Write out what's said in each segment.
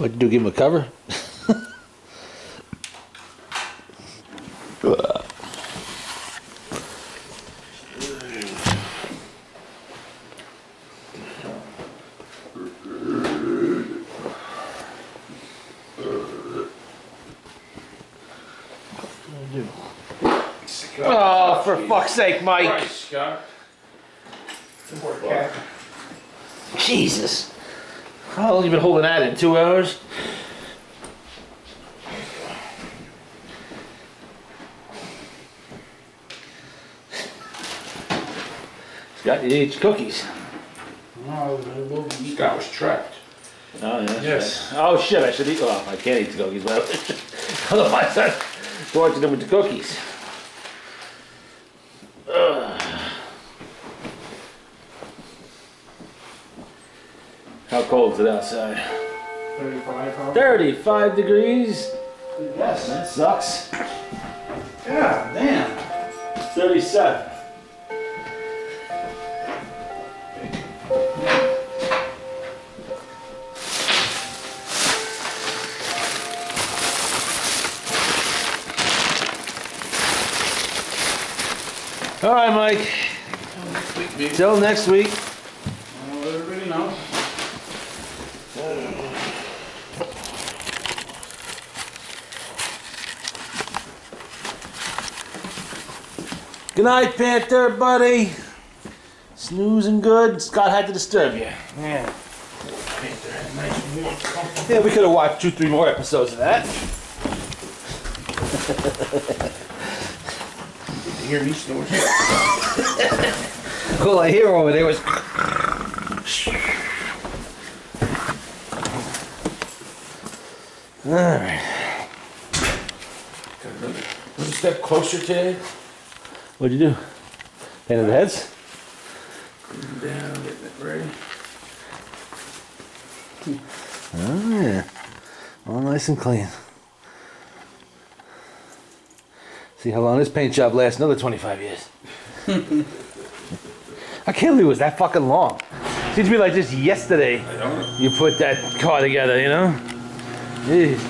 What'd you do? Give him a cover? Oh, for fuck's sake, Mike! Christ, Scott. Jesus. How long you been holding that in? Two hours? Scott, you eat cookies. Scott was trapped. Oh, yeah. Yes. Oh, shit, I should eat. Well, I can't eat the cookies, but otherwise I'm torturing them with the cookies. Cold it outside? 35, huh? 35 degrees. Yes. That sucks. God damn. 37. All right, Mike. Next week, baby. Till next week. I'll let everybody know. Good night, Panther, buddy. Snoozing good. Scott had to disturb you. Yeah. Painter had a nice. Yeah, we could have watched two, three more episodes of that. Did you hear me snore? All I hear over there was. All right. Got another one step closer today. What'd you do? Painted the heads? Down, getting it ready. Oh, yeah. All nice and clean. See how long this paint job lasts? Another 25 years. I can't believe it was that fucking long. Seems to be like just yesterday you put that car together, you know? Jeez.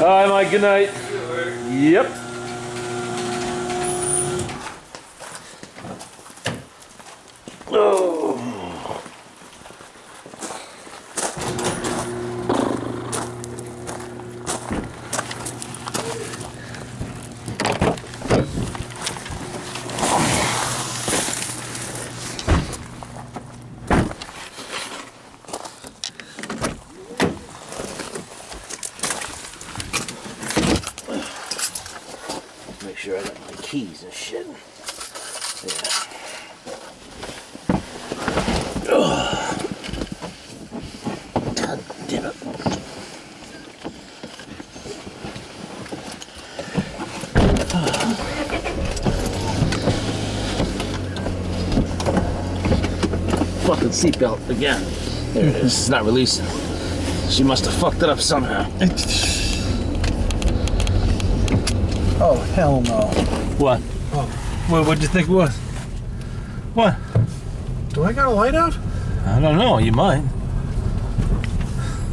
All right, Mike, good night. Yep. Oh. Make sure I got my keys and shit. Yeah. Ugh. God damn it. Fucking seatbelt again. There it is. It's not releasing. She must have fucked it up somehow. Oh, hell no. What? Oh. What? What'd you think it was? What? Do I got a light out? I don't know. You might.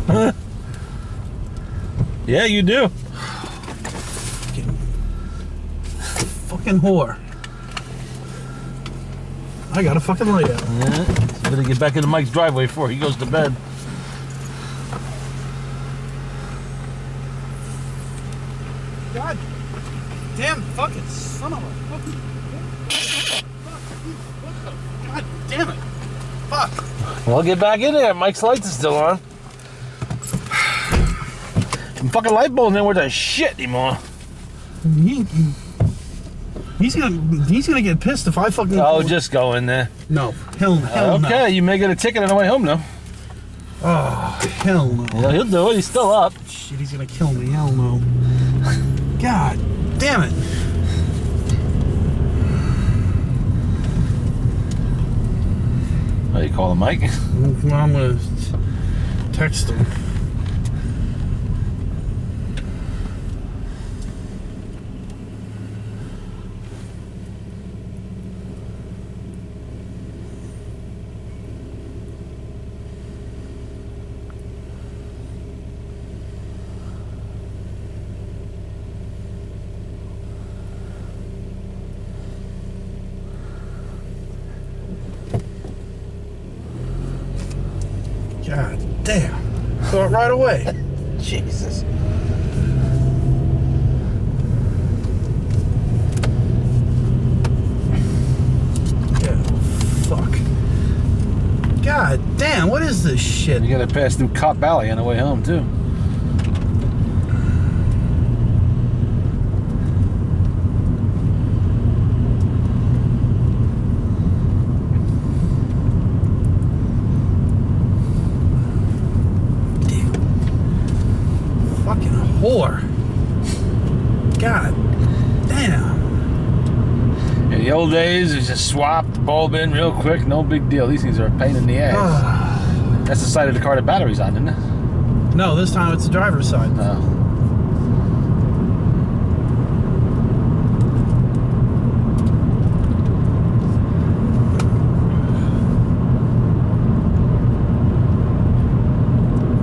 yeah, you do. Fucking whore. I got a fucking light out. Yeah. Better get back into Mike's driveway before he goes to bed. God damn fucking son of a fucking. God damn it. Fuck. Well, get back in there. Mike's lights is still on. Some fucking light bulbs ain't worth a shit anymore. He, he's gonna he's gonna get pissed if I fucking. Oh, just go in there. no. Hell, hell no. okay, you may get a ticket on the way home now. Oh, ah, hell no. Yeah, he'll do it. He's still up. Shit, he's gonna kill me. Hell no. God damn it. How you call him, Mike? I'm gonna text him. damn. Saw it right away. Jesus. Yeah. Fuck. God damn, what is this shit? You gotta pass through Cop Valley on the way home too. Damn. Fucking whore. God damn. In the old days, you just swap the bulb in real quick, no big deal. These things are a pain in the ass. That's the side of the car the battery's on, isn't it? no, this time it's the driver's side. No.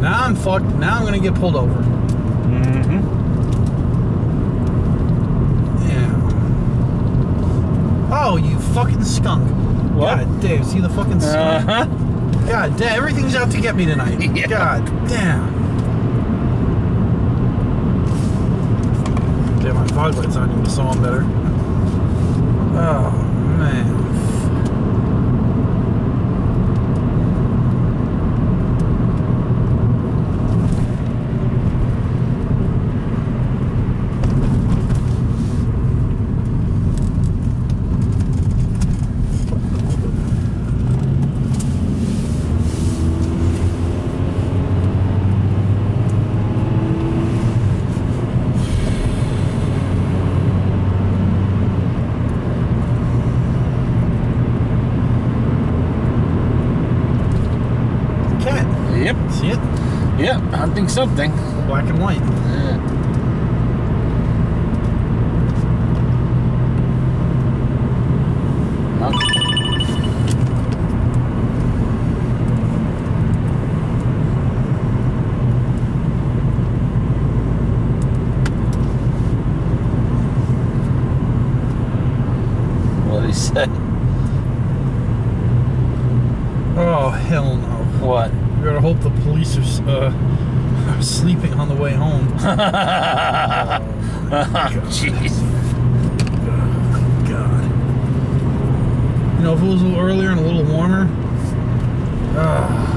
Now I'm fucked. Now I'm gonna get pulled over. Mm-hmm. Yeah. Oh, you fucking skunk. What? God damn, see the fucking skunk? Uh-huh. God damn, everything's out to get me tonight. Yeah. God damn. Damn, my fog lights on, you would have saw 'em better. Oh, man. Cat. Yep. See it? Yep. Hunting something. Black and white. Yeah. Well, What did he say? Oh, hell no. What? You better hope the police are, s- uh, are sleeping on the way home. Oh, oh, jeez. God. You know, if it was a little earlier and a little warmer. Oh,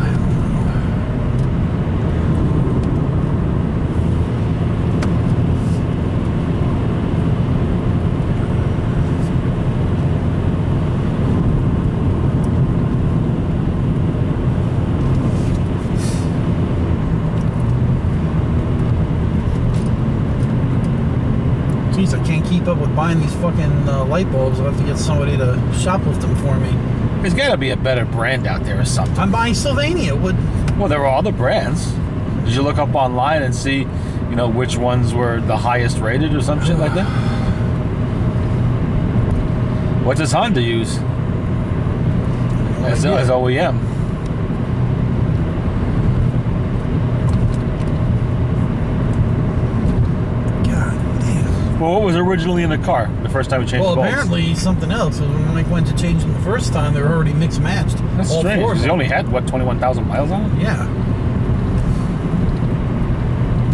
keep up with buying these fucking uh, light bulbs. I'll have to get somebody to shoplift them for me. There's got to be a better brand out there or something. I'm buying Sylvania. What? Well, there are other brands. Did you look up online and see, you know, which ones were the highest rated or some shit like that? What does Honda use as, as OEM? God damn. Well, what was originally in the car the first time we changed Well, the bulbs? apparently something else. When Mike went to change them the first time, they were already mixed matched. That's All strange. four He only had what 21,000 miles on it. Yeah.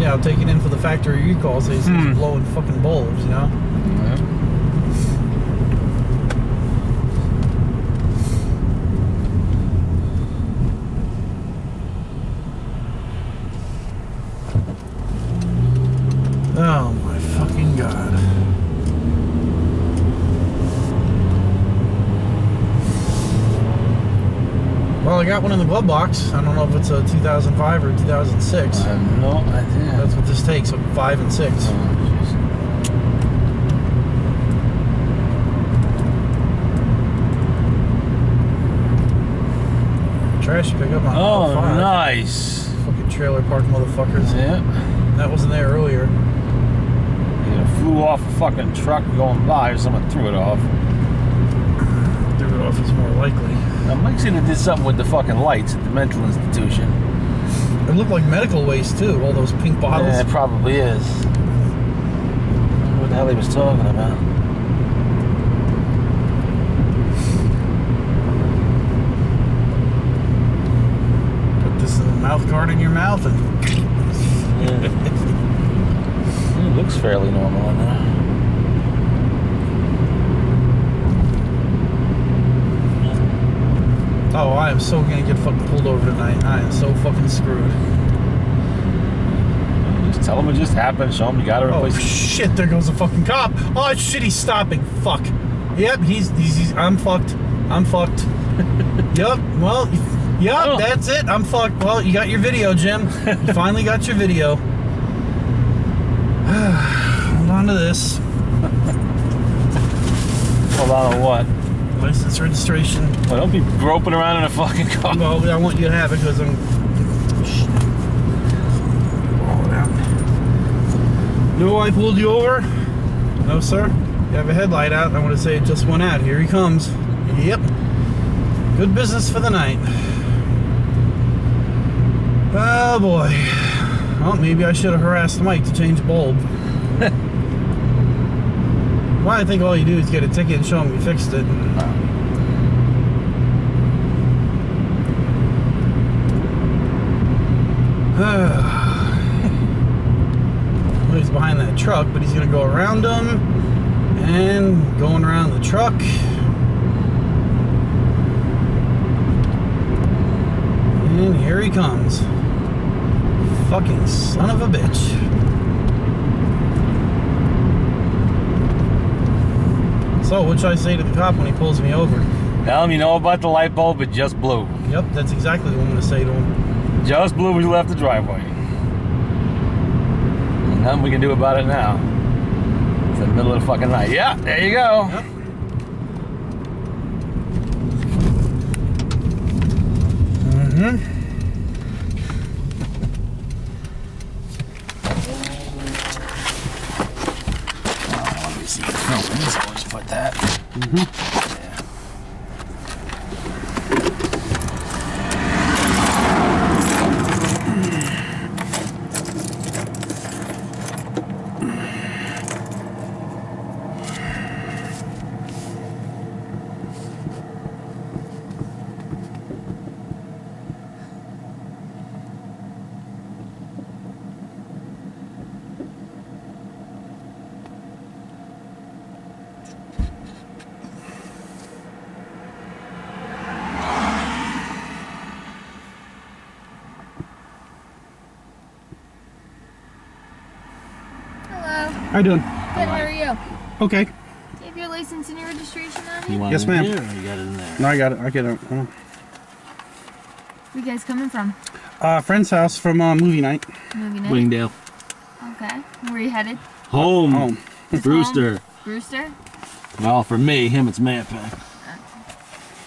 Yeah, I'll take it in for the factory recall. So he's Hmm. blowing fucking bulbs, you know. Oh my fucking god. Well, I got one in the glove box. I don't know if it's a 2005 or 2006. I have no idea. That's what this takes, so five and six. Oh. Trash pickup on Oh, nice. Fucking trailer park motherfuckers. Yeah. That wasn't there earlier. Either flew off a fucking truck going by or someone threw it off. Threw it off is more likely. Now, Mike's gonna do something with the fucking lights at the mental institution. It looked like medical waste too. All those pink bottles. Yeah, it probably is. What the hell he was talking about? Put this in the mouth guard in your mouth and. yeah. it looks fairly normal in there. Oh, I am so gonna get fucking pulled over tonight. I am so fucking screwed. Just tell him it just happened. Show him you got to Oh replace. shit! There goes a fucking cop. Oh shit! He's stopping. Fuck. Yep. He's. He's. he's I'm fucked. I'm fucked. yep. Well. Yep. Oh. That's it. I'm fucked. Well, you got your video, Jim. You finally got your video. Hold on to this. Hold on to what? License registration. Well, don't be groping around in a fucking car. Well, I want you to have it because I'm. Shit. Roll it out. No, I pulled you over. No, sir. You have a headlight out. I want to say it just went out. Here he comes. Yep. Good business for the night. Oh boy. Well, maybe I should have harassed Mike to change bulb. Why I think all you do is get a ticket and show him you fixed it. well, he's behind that truck, but he's gonna go around him and going around the truck. And here he comes. Fucking son of a bitch. So, what should I say to the cop when he pulls me over? Tell him you know about the light bulb, it just blew. Yep, that's exactly what I'm gonna say to him. Just blew when you left the driveway. Nothing we can do about it now. It's in the middle of the fucking night. Yeah, there you go. Yep. Mm-hmm. Let me see. No, please always put that. Hello. How you doing? Good, how are you? Okay. Do you have your license and your registration on You you? want Yes, ma'am. here you got it in there? No, I got it. I get it. Hold on. Where you guys coming from? Uh, friend's house from uh, movie night. Movie night? Wingdale. Okay. Where you headed? Home. Home. Just Brewster. home? Brewster? Well, for me, him, it's Mahopac.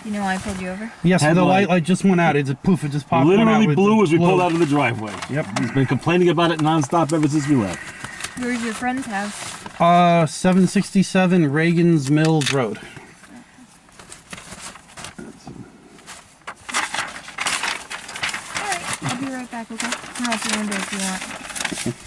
You know why I pulled you over? Yes, the Headlight. light light just went out. It's a poof. It just popped. one out Literally blew as we pulled out of the driveway. Yep. He's been complaining about it nonstop ever since we left. Where's your friend's house? Uh, 767 Reagan's Mills Road. Alright, I'll be right back, okay? I'll help you window if you want.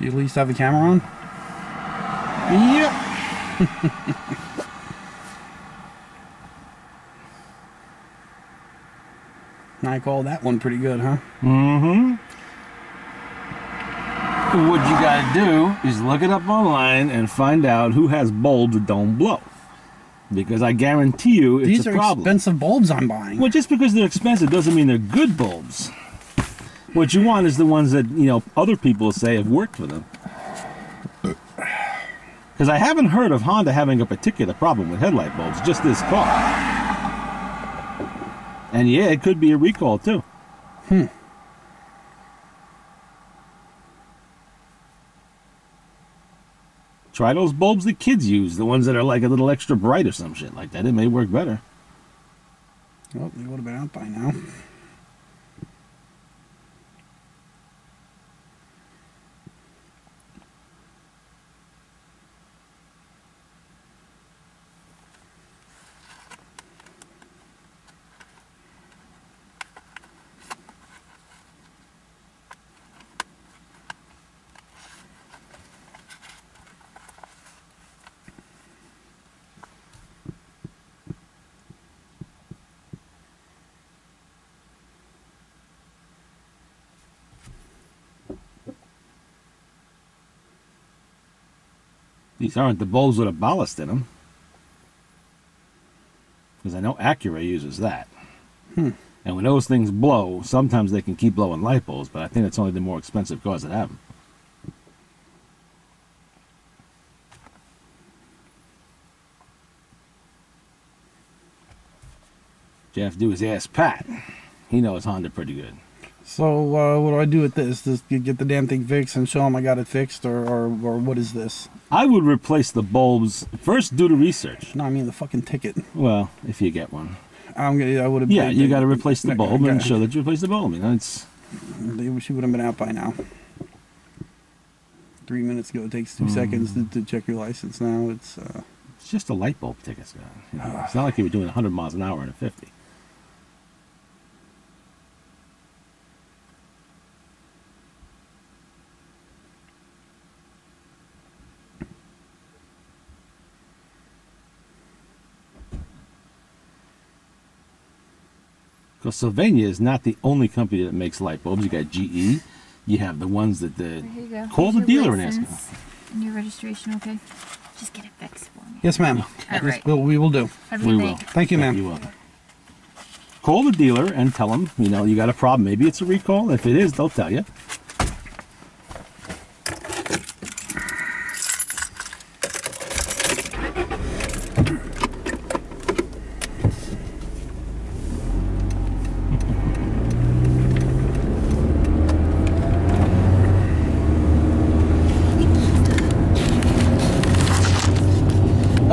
Do you at least have a camera on? Yep. I call that one pretty good, huh? Mm-hmm. What you gotta do is look it up online and find out who has bulbs that don't blow. Because I guarantee you it's These a are expensive bulbs I'm buying. Well, just because they're expensive doesn't mean they're good bulbs. What you want is the ones that, you know, other people say have worked for them. Because I haven't heard of Honda having a particular problem with headlight bulbs, just this car. And yeah, it could be a recall too. Hmm. Try those bulbs that kids use, the ones that are like a little extra bright or some shit like that. It may work better. Oh, they would have been out by now. These aren't the bulbs with a ballast in them. Because I know Acura uses that. Hmm. And when those things blow, sometimes they can keep blowing light bulbs, but I think it's only the more expensive cars that have them. Jeff do is ass Pat. He knows Honda pretty good. So uh, what do I do with this? Just get get the damn thing fixed and show them I got it fixed, or or, or what is this? I would replace the bulbs first. Do the research. No, I mean the fucking ticket. Well, if you get one. I'm gonna. I would have. Yeah, you got to replace the bulb and show that you replaced the bulb. You know, it's She would have been out by now. Three minutes ago. It takes two seconds to, to check your license. Now it's. Uh, it's just a light bulb ticket, Scott. You know, it's not like you were doing 100 miles an hour in a 50. Because Sylvania is not the only company that makes light bulbs. You got GE. You have the ones that the you call the Here's your dealer and ask them. license And your registration, okay? Just get it fixed for me. yes, ma'am. All Yes, we'll, we will do. Have We will. Thank you, ma'am. You will. Call the dealer and tell them, you know, you got a problem. Maybe it's a recall. If it is, they'll tell you.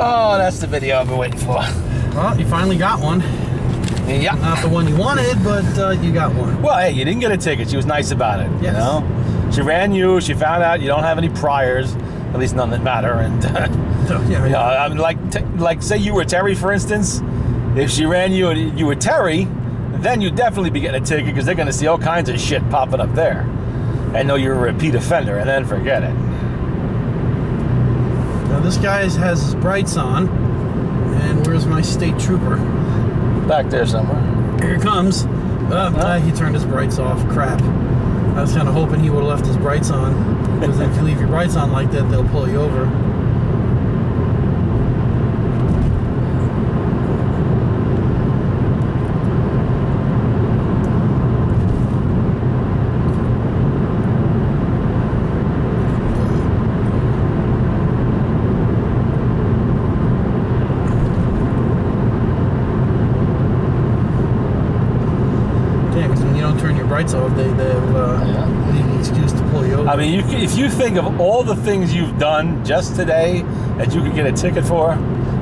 Oh, that's the video I've been waiting for. Well, you finally got one. Yeah. Not the one you wanted, but uh, you got one. Well, hey, you didn't get a ticket. She was nice about it. You know, she ran you. She found out you don't have any priors, at least none that matter. And So, yeah, you know, I mean, like, t- like say you were Terry, for instance. If she ran you and you were Terry, then you'd definitely be getting a ticket because they're going to see all kinds of shit popping up there, and know you're a repeat offender, and then forget it. This guy has his brights on, and where's my state trooper? Back there somewhere. Here it comes. Uh, uh, he turned his brights off. Crap. I was kind of hoping he would have left his brights on, because if you leave your brights on like that, they'll pull you over. Yeah, because when you don't turn your brights off, they they uh, Yeah. leave an excuse to pull you over. I mean, you, c- if you think of all the things you've done just today that you could get a ticket for,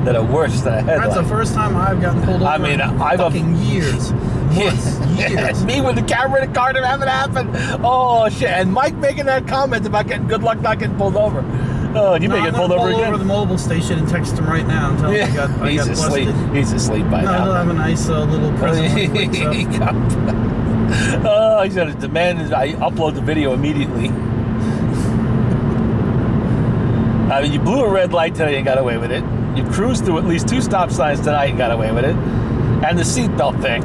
that are worse than a headlight. That's the first time I've gotten pulled over. I mean, in I've- fucking years, months, years. Me with the camera in the car to have it happen. Oh shit! And Mike making that comment about getting good luck not getting pulled over. Oh, you No, may I'm get pulled over pull again. over the mobile station and text him right now and tell him I got, I he's got asleep. busted. He's asleep by No, he'll have now. a nice uh, little present he oh, he's gonna demand I upload the video immediately. I mean, you blew a red light today and got away with it. You cruised through at least two stop signs tonight and got away with it. And the seatbelt thing.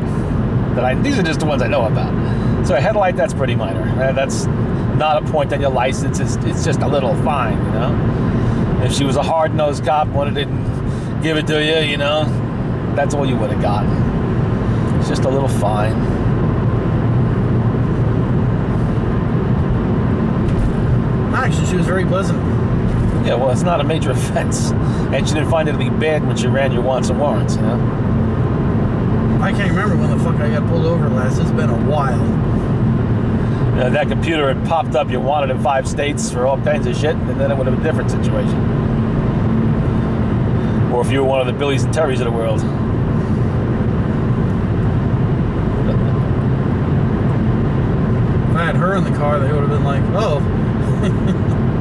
That I these are just the ones I know about. So a headlight, that's pretty minor. Uh, That's not a point on your license. It's, it's just a little fine, you know. If she was a hard-nosed cop, wanted to give it to you, you know, that's all you would have gotten. It's just a little fine. Actually, she was very pleasant. Yeah, well, it's not a major offense, and she didn't find it to be bad when she ran your wants and warrants. You know, I can't remember when the fuck I got pulled over last. It's been a while. You know, that computer had popped up. You wanted in five states for all kinds of shit, and then it would have been a different situation. Or if you were one of the Billies and Terrys of the world. If I had her in the car, they would have been like, "Oh,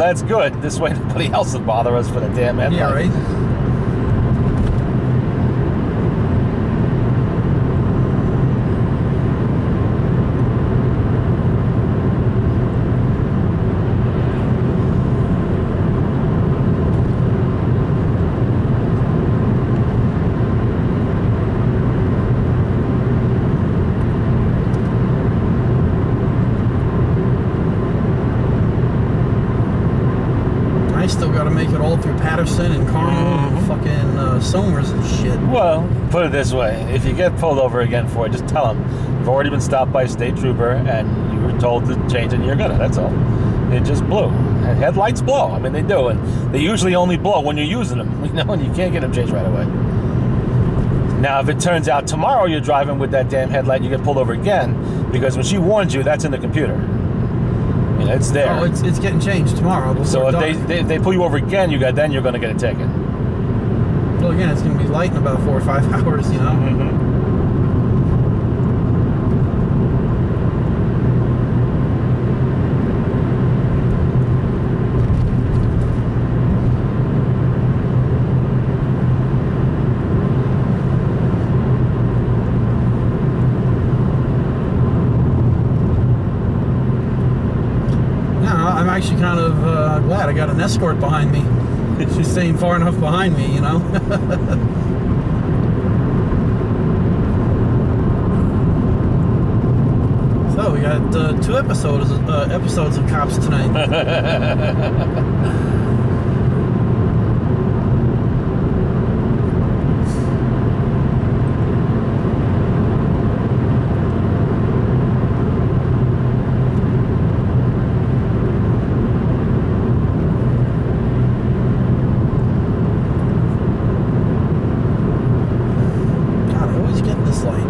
that's good. This way nobody else will bother us for the damn headlight. Yeah, right. I still got to make it all through Patterson and Carmel and Mhm. fucking uh, Somers and shit. Well, put it this way: if you get pulled over again for it, just tell them you've already been stopped by a state trooper and you were told to change it. and You're gonna. That's all. It just blew. And headlights blow. I mean, they do, and they usually only blow when you're using them. You know, and you can't get them changed right away. Now, if it turns out tomorrow you're driving with that damn headlight, you get pulled over again because when she warns you, that's in the computer. You know, it's there. Oh, it's, it's getting changed tomorrow. So if they, they if they pull you over again, you got then you're gonna get a ticket. Well, again, it's going to be light in about four or five hours. You know. Yeah, I'm actually kind of uh, glad I got an escort behind me. She's staying far enough behind me, you know. so we got uh, two episodes uh, episodes of Cops tonight. God, I always get this light.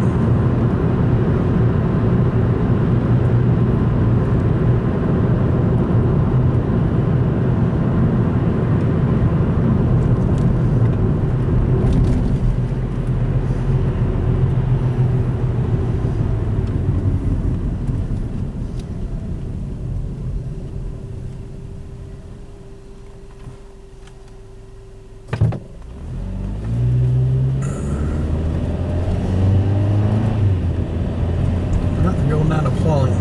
Huh, They're going down to Pawling.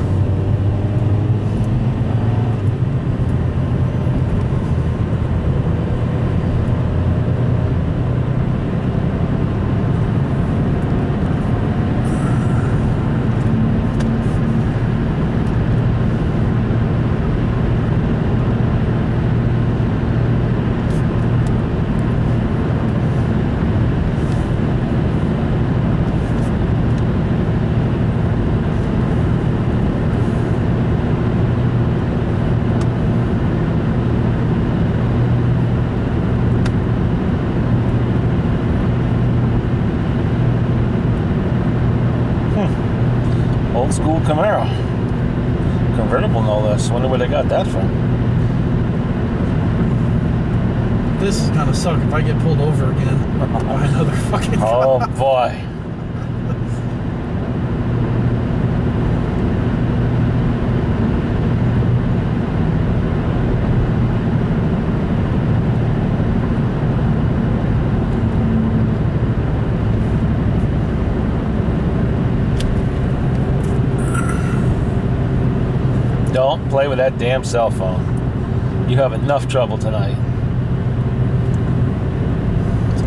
Old Camaro. Convertible, no less. Wonder where they got that from. This is gonna suck if I get pulled over again by another fucking Oh boy. Don't play with that damn cell phone. You have enough trouble tonight. It's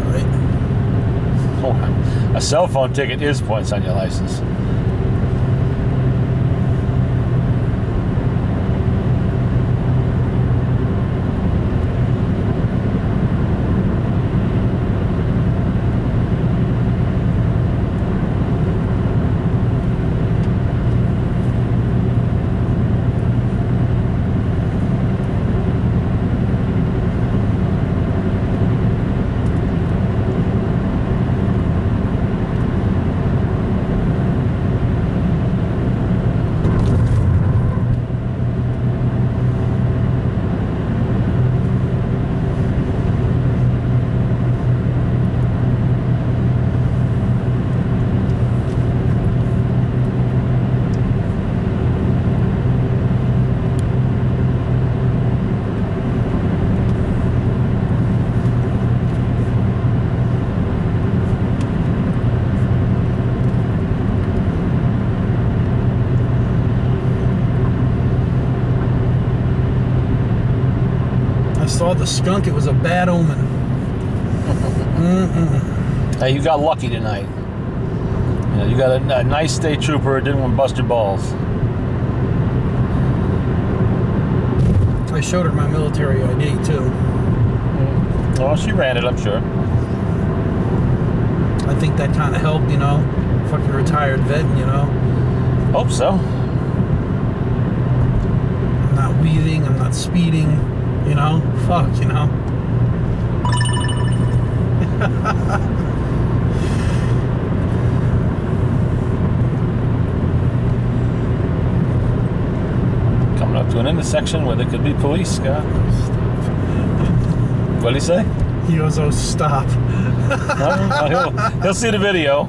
all right. A cell phone ticket is points on your license. Saw the skunk, it was a bad omen. Hey, you got lucky tonight. You, know, you got a, a nice state trooper didn't want to bust your balls. I showed her my military ID too. Well, she ran it, I'm sure. I think that kind of helped, you know. Fucking retired vet, you know. Hope so. I'm not weaving, I'm not speeding, you know. Fuck, you know. Coming up to an intersection where there could be police, Scott. What did he say? He goes, oh, stop. No, he'll, he'll see the video.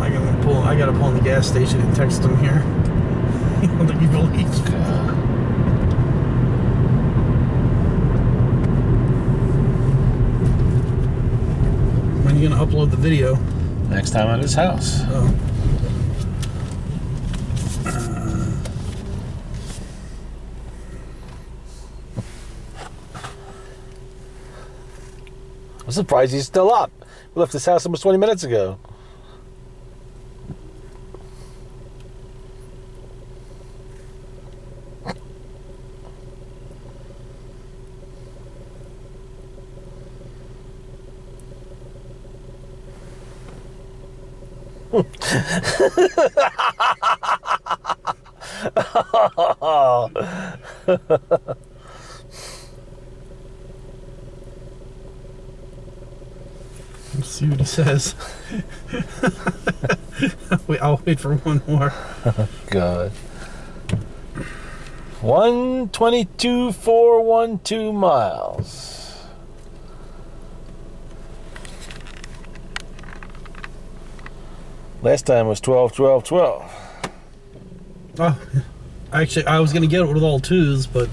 I gotta pull. I gotta pull in the gas station and text him here. you don't think he believes? You gonna upload the video? Next time at his house. Oh. I'm surprised he's still up. We left his house almost 20 minutes ago. Let's see what he says. Wait, I'll wait for one more. God. 122,412 miles. Last time was 12, 12, 12. Oh, actually, I was gonna get it with all twos, but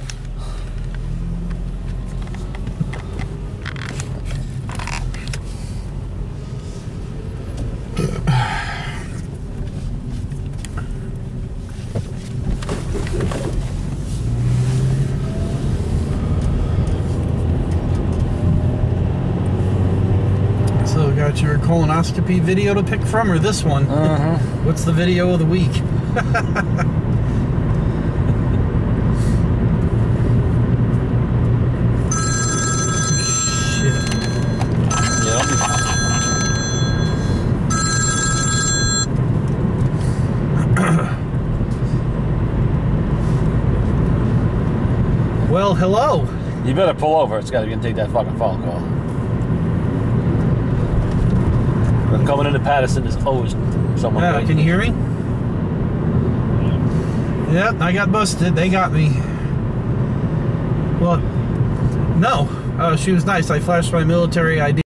so got your colonoscopy video to pick from, or this one? Uh-huh. What's the video of the week? Well, hello. You better pull over. It's got to be to take that fucking phone call. We're coming into Patterson. is always someone Yeah, can you hear me? Yep, I got busted. They got me. Well, no. Uh, she was nice. I flashed my military ID.